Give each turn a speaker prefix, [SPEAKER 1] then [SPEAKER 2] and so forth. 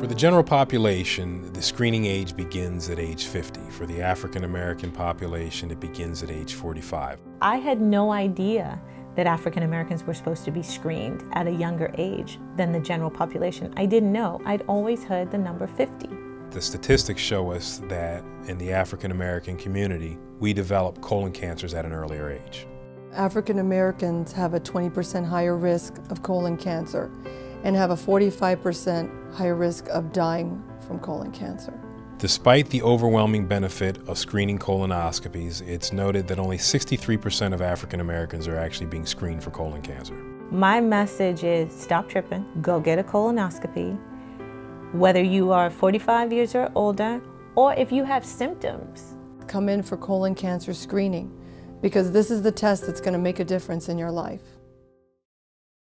[SPEAKER 1] For the general population, the screening age begins at age 50. For the African American population, it begins at age 45.
[SPEAKER 2] I had no idea that African Americans were supposed to be screened at a younger age than the general population. I didn't know. I'd always heard the number 50.
[SPEAKER 1] The statistics show us that in the African American community, we develop colon cancers at an earlier age.
[SPEAKER 3] African Americans have a 20% higher risk of colon cancer and have a 45% higher risk of dying from colon cancer.
[SPEAKER 1] Despite the overwhelming benefit of screening colonoscopies, it's noted that only 63% of African Americans are actually being screened for colon cancer.
[SPEAKER 2] My message is stop tripping, go get a colonoscopy. Whether you are 45 years or older, or if you have symptoms.
[SPEAKER 3] Come in for colon cancer screening because this is the test that's going to make a difference in your life.